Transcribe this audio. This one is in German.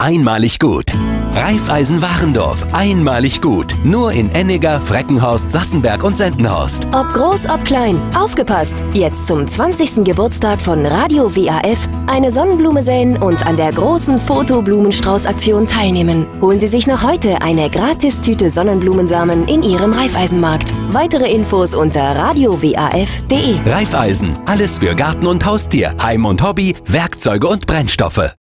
einmalig gut. Raiffeisen Warendorf, einmalig gut. Nur in Enniger, Freckenhorst, Sassenberg und Sendenhorst. Ob groß, ob klein, aufgepasst! Jetzt zum 20. Geburtstag von Radio WAF eine Sonnenblume säen und an der großen Fotoblumenstrauß-Aktion teilnehmen. Holen Sie sich noch heute eine Gratistüte Sonnenblumensamen in Ihrem Raiffeisenmarkt. Weitere Infos unter radiowaf.de. Raiffeisen, alles für Garten und Haustier, Heim und Hobby, Werkzeuge und Brennstoffe.